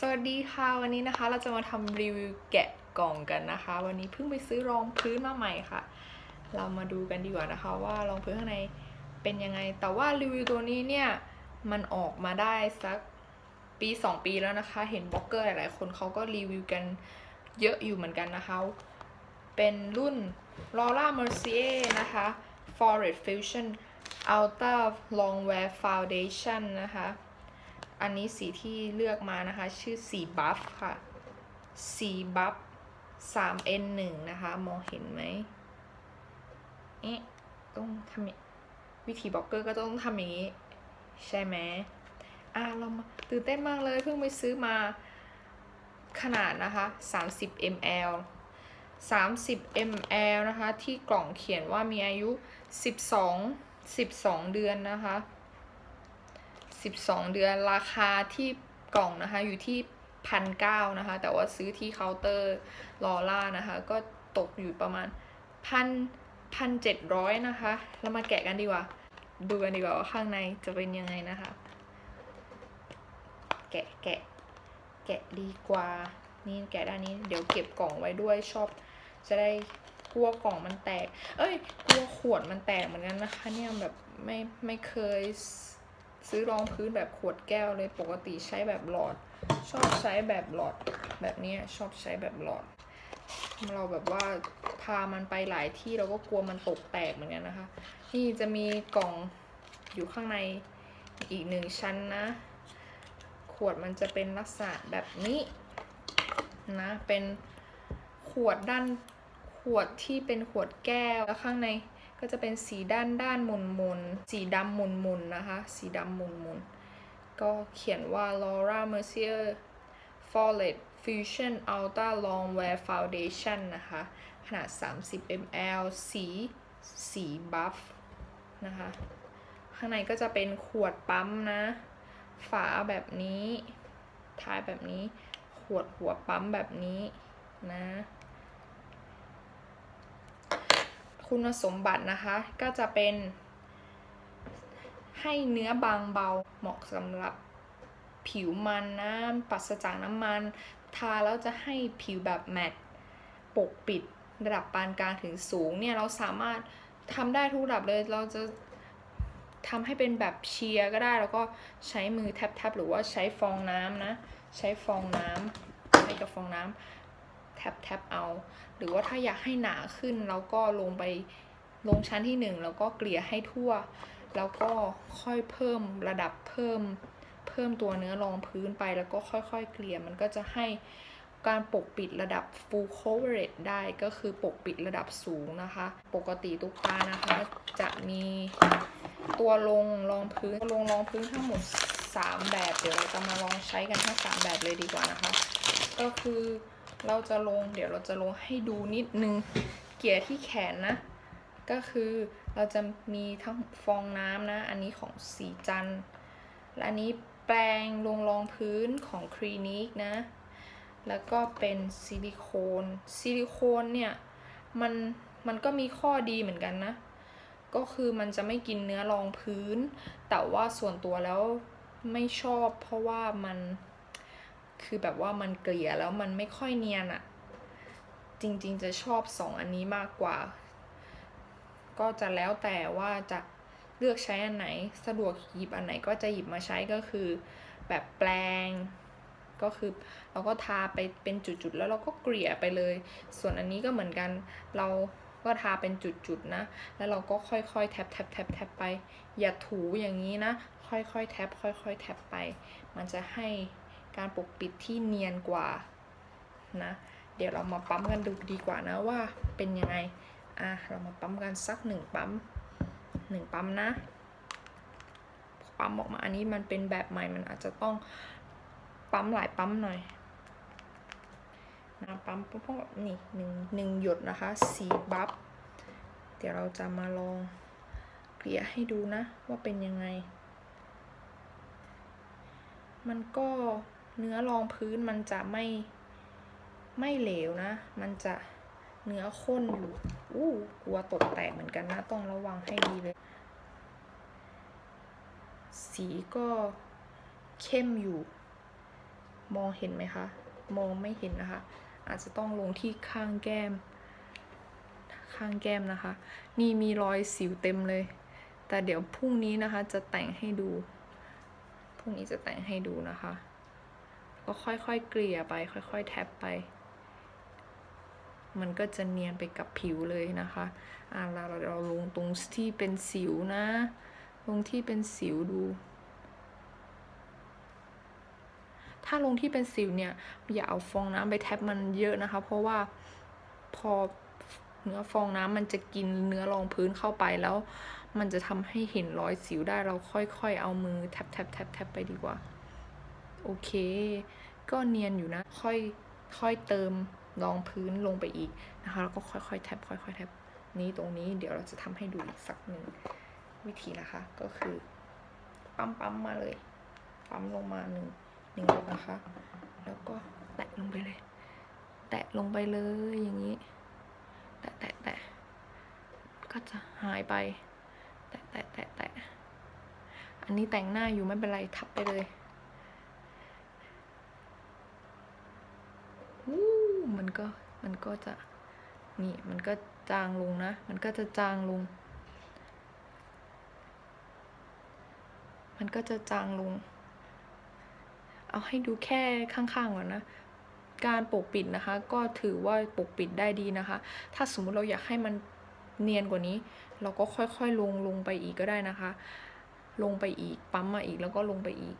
สวัสดีค่ะวันนี้นะคะเราจะมาทำรีวิวแกะกล่องกันนะคะ วันนี้เพิ่งไปซื้อรองพื้นมาใหม่ค่ะ เรามาดูกันดีกว่านะคะ ว่ารองพื้นข้างในเป็นยังไง แต่ว่ารีวิวตัวนี้เนี่ยมันออกมาได้สักปี 2 ปีแล้วนะคะ เห็นบล็อกเกอร์หลายๆ คนเขาก็รีวิวกันเยอะอยู่เหมือนกันนะคะ เป็นรุ่น Laura Mercier นะคะ Forest Fusion Ultra Longwear Foundation นะคะ อันนี้สีที่เลือกมานะคะ ชื่อสีบัฟค่ะ สีบัฟ 3N1 นะคะ มองเห็นไหมเอ๊ะ ต้องทำวิธีบล็อกเกอร์ก็ต้องทำอย่างนี้ ใช่ไหมอะเรามาตื่นเต้นมากเลยเพิ่งไปซื้อมาขนาดนะคะ 30 ml 30 ml นะคะ ที่กล่องเขียนว่ามีอายุ 12 12 เดือนนะคะ 12 เดือนราคาที่กล่องนะคะอยู่ที่พันเก้านะคะ แต่ว่าซื้อที่เคาน์เตอร์ลอล่านะคะ ก็ตกอยู่ประมาณพันพันเจ็ดร้อยนะคะเรามาแกะกันดีกว่า ดูกันดีกว่าว่าข้างในจะเป็นยังไงนะคะ แกะแกะแกะดีกว่า นี่แกะด้านนี้ เดี๋ยวเก็บกล่องไว้ด้วยชอบ จะได้กลัวกล่องมันแตก เอ้ยกลัวขวดมันแตกเหมือนกันนะคะ เนี่ยแบบไม่ไม่เคยซ ซื้อรองพื้นแบบขวดแก้วเลยปกติใช้แบบหลอด ชอบใช้แบบหลอด แบบนี้ชอบใช้แบบหลอด เราแบบว่าพามันไปหลายที่เราก็กลัวมันตกแตกเหมือนกันนะคะ นี่จะมีกล่องอยู่ข้างในอีกหนึ่งชั้นนะ ขวดมันจะเป็นลักษณะแบบนี้นะเป็นขวดด้านขวดที่เป็นขวดแก้วแล้วข้างใน ก็จะเป็นสีด้านด้านมุนมุนสีดำมุนมุนนะคะ สีดำมุนมุนก็เขียนว่า Laura Mercier f o l l e t Fusion Ultra Longwear Foundation นะคะ ขนาด 30 ml สี สีบัฟนะคะ ข้างในก็จะเป็นขวดปั๊มนะ ฝาแบบนี้ ท้ายแบบนี้ ขวดหัวปั๊มแบบนี้นะ คุณสมบัตินะคะ ก็จะเป็นให้เนื้อบางเบาเหมาะสำหรับผิวมันนะปราศจากน้ำมัน ทาแล้วจะให้ผิวแบบแมตต์ปกปิดระดับปานกลางถึงสูงเนี่ยเราสามารถทำได้ทุกระดับเลยเราจะทำให้เป็นแบบเชียร์ก็ได้แล้วก็ใช้มือแทบๆหรือว่าใช้ฟองน้ำนะ ใช้ฟองน้ำใช้กับฟองน้ำ แท็บๆเอา หรือว่าถ้าอยากให้หนาขึ้นเราก็ลงไปลงชั้นที่หนึ่งแล้วก็เกลี่ยให้ทั่ว แล้วก็ค่อยเพิ่มระดับเพิ่ม เพิ่มตัวเนื้อรองพื้นไปแล้วก็ค่อยๆ เกลี่ยมันก็จะให้การปกปิดระดับ full coverage ได้ก็คือปกปิดระดับสูงนะคะ ปกติตุ๊กตานะคะจะมีตัวลงรองพื้นลงรองพื้นทั้งหมด 3 แบบ เดี๋ยวเราจะมาลองใช้กันทั้ง3แบบเลยดีกว่านะคะ ก็คือเราจะลงเดี๋ยวเราจะลงให้ดูนิดนึงเกียร์ที่แขนนะ ก็คือเราจะมีทั้งฟองน้ำนะ อันนี้ของสีจันและอันนี้แปรงลงรองพื้นของคลินิกนะ แล้วก็เป็นซิลิโคน ซิลิโคนเนี่ยมันมันก็มีข้อดีเหมือนกันนะ ก็คือมันจะไม่กินเนื้อรองพื้น แต่ว่าส่วนตัวแล้ว ไม่ชอบ เพราะว่ามันคือแบบว่ามันเกลี่ยแล้วมันไม่ค่อยเนียนอะจริงๆจะชอบสองอันนี้มากกว่า ก็จะแล้วแต่ว่าจะเลือกใช้อันไหนสะดวกหยิบอันไหนก็จะหยิบมาใช้ก็คือ แบบแปลงก็คือเราก็ทาไปเป็นจุดๆ แล้วเราก็เกลี่ยไปเลย ส่วนอันนี้ก็เหมือนกัน เราก็ทาเป็นจุดๆนะ แล้วเราก็ค่อยๆ แท็บแท็บแท็บแท็บไป อย่าถูอย่างนี้นะ ค่อยๆแท็บค่อยๆแท็บไป มันจะให้การปกปิดที่เนียนกว่านะ เดี๋ยวเรามาปั๊มกันดูดีกว่านะว่าเป็นยังไง อะ เรามาปั๊มกันสักหนึ่งปั๊มหนึ่งปั๊มนะ ปั๊มออกมาอันนี้มันเป็นแบบใหม่ มันอาจจะต้องปั๊มหลายปั๊มหน่อยนะปั๊มปุ๊บนี่หนึ่งหนึ่งหยดนะคะสีบัฟเดี๋ยวเราจะมาลองเกลี่ยให้ดูนะว่าเป็นยังไง มันก็เนื้อรองพื้นมันจะไม่ไม่เหลวนะ มันจะเนื้อข้นอยู่อู้กลัวตกแตกเหมือนกันนะ ต้องระวังให้ดีเลย สีก็เข้มอยู่ มองเห็นไหมคะ มองไม่เห็นนะคะ อาจจะต้องลงที่ข้างแก้ม ข้างแก้มนะคะ นี่มีรอยสิวเต็มเลย แต่เดี๋ยวพรุ่งนี้นะคะจะแต่งให้ดู รุ่งนี้จะแต่งให้ดูนะคะ ก็ค่อยๆ เกลี่ยไป ค่อย ๆ แท็บไป มันก็จะเนียนไปกับผิวเลยนะคะอ่าเราเราเราลงตรงที่เป็นสิวนะ ลงที่เป็นสิวดูถ้าลงที่เป็นสิวเนี่ย อย่าเอาฟองน้ำไปแทบมันเยอะนะคะ เพราะว่าพอเนื้อฟองน้ำมันจะกินเนื้อรองพื้นเข้าไปแล้ว มันจะทำให้เห็นรอยสิวได้เราค่อยๆ เอามือแทบแทบแทบแทบไปดีกว่า โอเค ก็เนียนอยู่นะ ค่อยค่อยเติมรองพื้นลงไปอีกนะคะ แล้วก็ค่อยๆแทบค่อยๆแทบนี้ตรงนี้เดี๋ยวเราจะทำให้ดูอีกสักหนึ่งวิธีนะคะ ก็คือปั๊มปั๊มมาเลยปั๊มลงมาหนึ่งหนึ่งนะคะ แล้วก็แตะลงไปเลย แตะลงไปเลยอย่างนี้ แตะแตะแตะก็จะหายไป แตะแตะแตะแตะ อันนี้แต่งหน้าอยู่ไม่เป็นไรทับไปเลยมันก็มันก็จะนี่มันก็จางลงนะ มันก็จะจางลง มันก็จะจางลง เอาให้ดูแค่ข้างๆก่อนนะ การปกปิดนะคะ ก็ถือว่าปกปิดได้ดีนะคะ ถ้าสมมุติเราอยากให้มันเนียนกว่านี้ เราก็ค่อยๆลงลงไปอีกก็ได้นะคะ ลงไปอีก ปั๊มมาอีกแล้วก็ลงไปอีก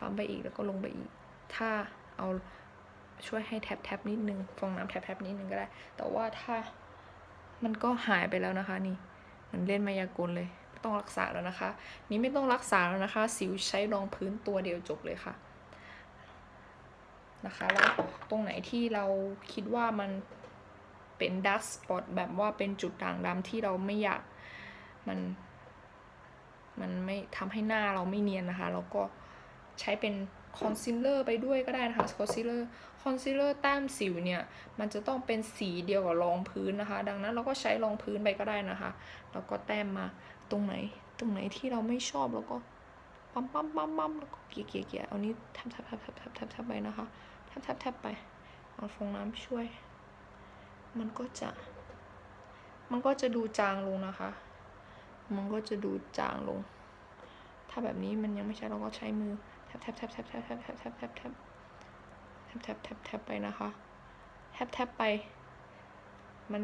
ปั๊มไปอีกแล้วก็ลงไปอีก ถ้าเอาช่วยให้แทบแทบนิดนึงฟองน้ำแทบแทบนิดนึงก็ได้ แต่ว่าถ้ามันก็หายไปแล้วนะคะนี่มือนเล่นมายากลเลยต้องรักษาแล้วนะคะ นี่ไม่ต้องรักษาแล้วนะคะ สิวใช้รองพื้นตัวเดียวจบเลยค่ะนะคะแล้วตรงไหนที่เราคิดว่ามันเป็น dark spot แบบว่าเป็นจุดด่างดำที่เราไม่อยากมัน มันไม่ทำให้หน้าเราไม่เนียนนะคะเราก็ใช้เป็นคอนซีลเลอร์ไปด้วยก็ได้นะคะ concealer concealer แต้มสิวเนี่ย มันจะต้องเป็นสีเดียวกับรองพื้นนะคะ ดังนั้นเราก็ใช้รองพื้นไปก็ได้นะคะ แล้วก็แต้มมาตรงไหน ตรงไหนที่เราไม่ชอบแล้วก็ปั๊มปั๊มปั๊มปั๊มแล้วก็เกี่ยเกี่ยเกี่ยเอานี้แทบแทบแทบแทบแทบแทบแทบไปนะคะแทบแทบแทบไปเอาฟองน้ำช่วย มันก็จะ มันก็จะดูจางลงนะคะ มันก็จะดูจางลง ถ้าแบบนี้มันยังไม่ใช่เราก็ใช้มือแทบแทบแทบแทบแทบแทบแทบแทบแทบแทบแทบแทบแทบไปนะคะแทบแทบไปมัน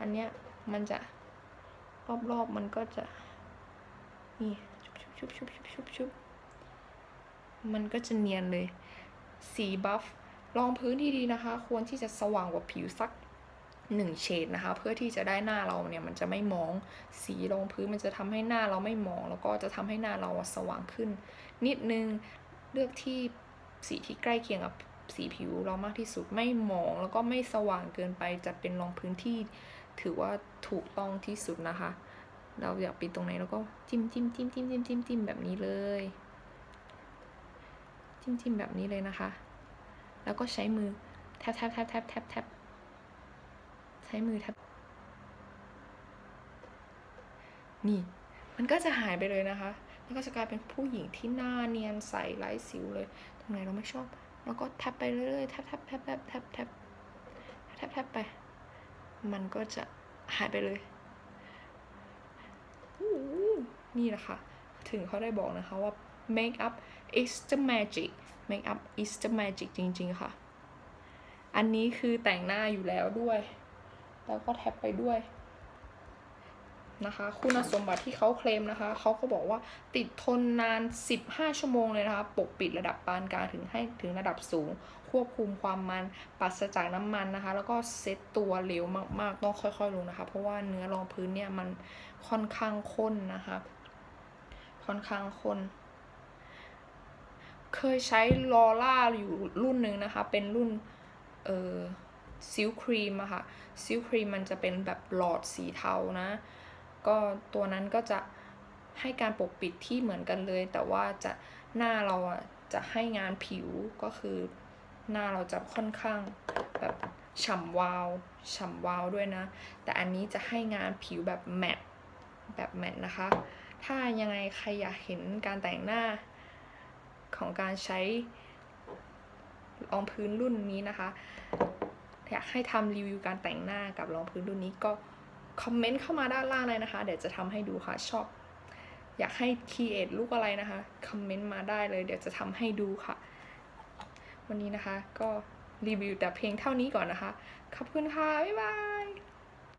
อันเนี้ยมันจะรอบๆมันก็จะนี่ชุบชุบชุบชุบชุบชุบมันก็จะเนียนเลย สีบัฟรองพื้นที่ดีนะคะ ควรที่จะสว่างกว่าผิวสัก หนึ่งเฉดนะคะ เพื่อที่จะได้หน้าเราเนี่ยมันจะไม่มองสีรองพื้นมันจะทำให้หน้าเราไม่มอง แล้วก็จะทำให้หน้าเราสว่างขึ้น นิดนึงเลือกที่สีที่ใกล้เคียงกับสีผิวเรามากที่สุดไม่หมองแล้วก็ไม่สว่างเกินไปจะเป็นรองพื้นที่ถือว่าถูกต้องที่สุดนะคะ เราอยากปิดตรงไหนเราก็จิ้มจิ้มจิ้มจิ้มจิ้มจิ้มจิ้มแบบนี้เลย จิ้มจิ้มแบบนี้เลยนะคะ แล้วก็ใช้มือแทบแทบแทบแทบแทบแทบ ใช้มือแทบนี่ มันก็จะหายไปเลยนะคะ แล้วก็จะกลายเป็นผู้หญิงที่หน้าเนียนใสไร้สิวเลย ตรงไหนเราไม่ชอบแล้วก็แทบไปเรื่อยๆแทบแทบแทบแทบแทบแทบแทบแทบไป มันก็จะหายไปเลย นี่แหละค่ะ ถึงเขาได้บอกนะคะว่า make up is the magic make up is the magic จริง ๆ ค่ะ อันนี้คือแต่งหน้าอยู่แล้วด้วย แล้วก็แท็บไปด้วยนะคะ คุณสมบัติที่เขาเคลมนะคะเขาก็บอกว่าติดทนนาน 15 ชั่วโมงเลยนะคะ ปกปิดระดับปานกลางถึงให้ถึงระดับสูง ควบคุมความมันปราศจากน้ำมันนะคะ แล้วก็เซ็ตตัวเร็วมากๆ ต้องค่อยๆลงนะคะ เพราะว่าเนื้อรองพื้นเนี่ยมันค่อนข้างข้นนะคะ ค่อนข้างข้น เคยใช้ลอร่าอยู่รุ่นหนึ่งนะคะ เป็นรุ่น เออ silk cream อะค่ะ silk cream มันจะเป็นแบบหลอดสีเทานะ ก็ตัวนั้นก็จะให้การปกปิดที่เหมือนกันเลย แต่ว่าจะหน้าเราอะจะให้งานผิวก็คือหน้าเราจะค่อนข้างแบบฉ่ำวาวฉ่ำวาวด้วยนะ แต่อันนี้จะให้งานผิวแบบแมตแบบแมตนะคะ ถ้ายังไงใครอยากเห็นการแต่งหน้าของการใช้รองพื้นรุ่นนี้นะคะ อยากให้ทำรีวิวการแต่งหน้ากับรองพื้นรุ่นนี้ก็คอมเมนต์เข้ามาด้านล่างเลยนะคะ เดี๋ยวจะทำให้ดูค่ะชอบ อยากให้คีเอทลูกอะไรนะคะคอมเมนต์มาได้เลย เดี๋ยวจะทำให้ดูค่ะ วันนี้นะคะก็รีวิวแต่เพียงเท่านี้ก่อนนะคะ ขอบคุณค่ะ บ๊ายบาย